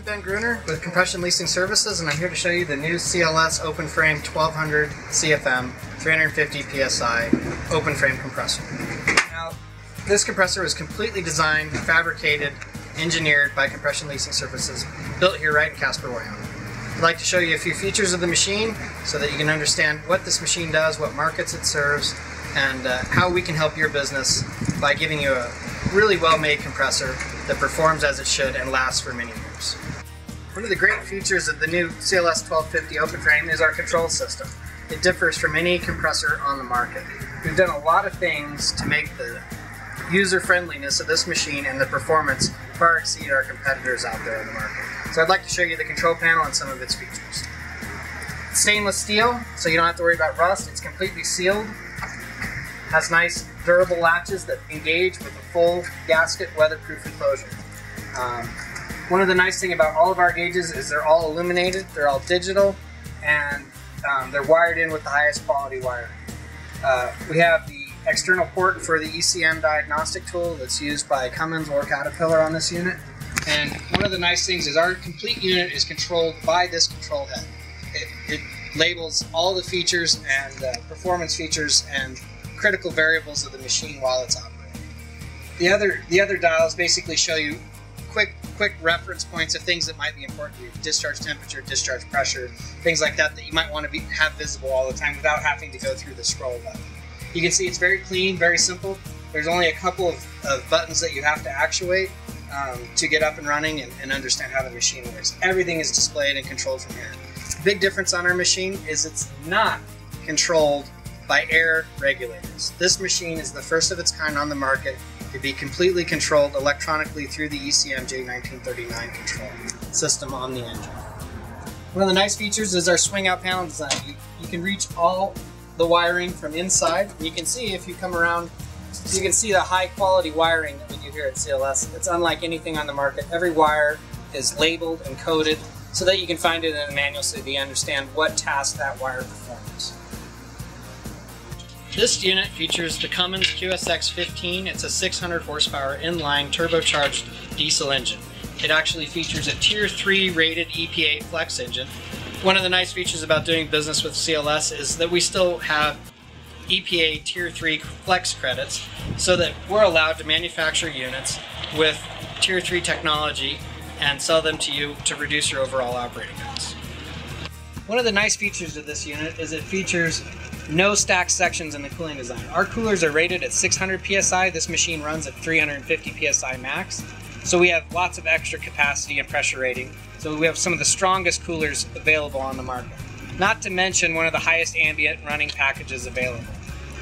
I'm Ben Gruner with Compression Leasing Services, and I'm here to show you the new CLS Open Frame 1200 CFM 350 PSI open frame compressor. Now, this compressor was completely designed, fabricated, engineered by Compression Leasing Services, built here right in Casper, Wyoming. I'd like to show you a few features of the machine so that you can understand what this machine does, what markets it serves, and uh, how we can help your business by giving you a really well-made compressor that performs as it should and lasts for many years. One of the great features of the new CLS 1250 open frame is our control system. It differs from any compressor on the market. We've done a lot of things to make the user friendliness of this machine and the performance far exceed our competitors out there in the market. So I'd like to show you the control panel and some of its features. stainless steel, so you don't have to worry about rust. It's completely sealed. Has nice durable latches that engage with a full gasket weatherproof enclosure. Um, one of the nice thing about all of our gauges is they're all illuminated, they're all digital, and um, they're wired in with the highest quality wiring. Uh, we have the external port for the ECM diagnostic tool that's used by Cummins or Caterpillar on this unit. And one of the nice things is our complete unit is controlled by this control head. It, it labels all the features and uh, performance features and critical variables of the machine while it's operating. The other the other dials basically show you quick quick reference points of things that might be important to you: discharge temperature, discharge pressure, things like that that you might want to be, have visible all the time without having to go through the scroll button. You can see it's very clean, very simple. There's only a couple of, of buttons that you have to actuate um, to get up and running and, and understand how the machine works. Everything is displayed and controlled from here. Big difference on our machine is it's not controlled by air regulators. This machine is the first of its kind on the market to be completely controlled electronically through the ECM J1939 control system on the engine. One of the nice features is our swing out panel design. You, you can reach all the wiring from inside. You can see if you come around, you can see the high quality wiring that we do here at CLS. It's unlike anything on the market. Every wire is labeled and coded so that you can find it in the manual so that you understand what task that wire performs. This unit features the Cummins QSX15. It's a 600 horsepower inline turbocharged diesel engine. It actually features a Tier 3 rated EPA flex engine. One of the nice features about doing business with CLS is that we still have EPA Tier 3 flex credits so that we're allowed to manufacture units with Tier 3 technology and sell them to you to reduce your overall operating costs. One of the nice features of this unit is it features no stacked sections in the cooling design. Our coolers are rated at 600 psi. This machine runs at 350 psi max. So we have lots of extra capacity and pressure rating. So we have some of the strongest coolers available on the market. Not to mention one of the highest ambient running packages available.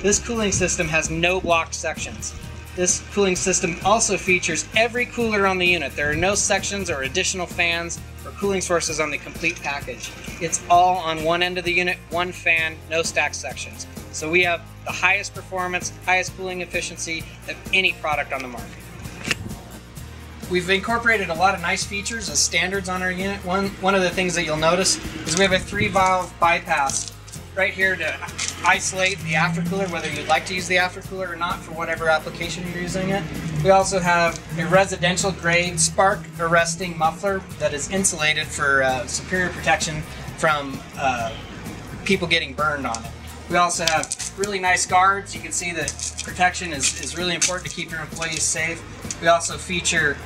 This cooling system has no blocked sections. This cooling system also features every cooler on the unit. There are no sections or additional fans or cooling sources on the complete package. It's all on one end of the unit, one fan, no stack sections. So we have the highest performance, highest cooling efficiency of any product on the market. We've incorporated a lot of nice features as standards on our unit. One, one of the things that you'll notice is we have a three valve bypass right here to isolate the aftercooler, whether you'd like to use the aftercooler or not for whatever application you're using it. We also have a residential grade spark arresting muffler that is insulated for uh, superior protection from uh, people getting burned on it. We also have really nice guards. You can see that protection is, is really important to keep your employees safe. We also feature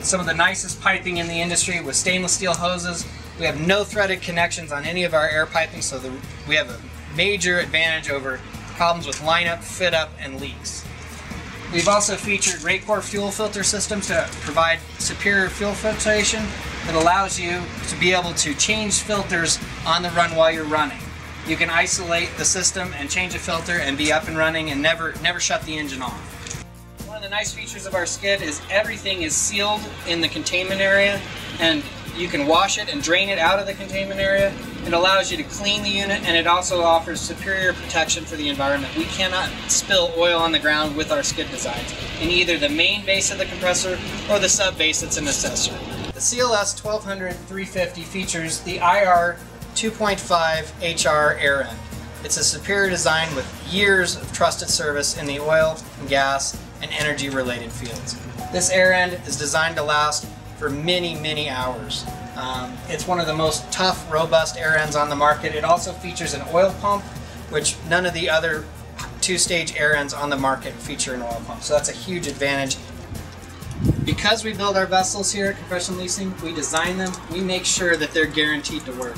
some of the nicest piping in the industry with stainless steel hoses we have no threaded connections on any of our air piping, so the, we have a major advantage over problems with lineup, fit up, and leaks. We've also featured Racor fuel filter systems to provide superior fuel filtration that allows you to be able to change filters on the run while you're running. You can isolate the system and change a filter and be up and running and never never shut the engine off. One of the nice features of our skid is everything is sealed in the containment area and you can wash it and drain it out of the containment area. It allows you to clean the unit and it also offers superior protection for the environment. We cannot spill oil on the ground with our skid designs in either the main base of the compressor or the sub base that's an accessory. The CLS 1200 350 features the IR 2.5 HR air end. It's a superior design with years of trusted service in the oil, gas, and energy related fields. This air end is designed to last for many, many hours. Um, it's one of the most tough, robust air ends on the market. It also features an oil pump, which none of the other two-stage air ends on the market feature an oil pump. So that's a huge advantage. Because we build our vessels here at Compression Leasing, we design them, we make sure that they're guaranteed to work.